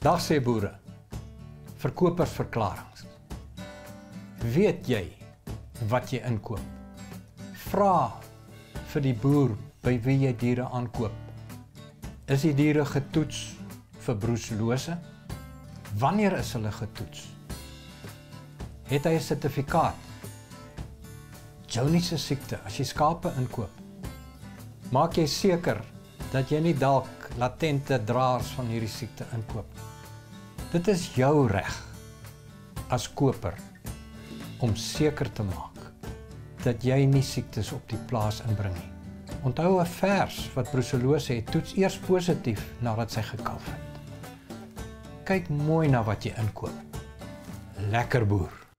Dag sê boere. Verkopersverklaringe. Weet jy wat jy inkoop? Vra vir die boer by wie jy diere aankoop. Is die diere getoets vir broeselose? Wanneer is hulle getoets? Het hy 'n sertifikaat? Johnny se siekte, as jy skape inkoop, maak jy seker dat jy nie dalk latente draers van hierdie siekte inkoop. Dit is jou reg as koper om seker te maak dat jy nie siektes op die plaas inbring nie. Onthou 'n vers wat bruselose het, toets eers positief nadat sy gekalf het. Kyk mooi na wat jy inkoop. Lekker boer.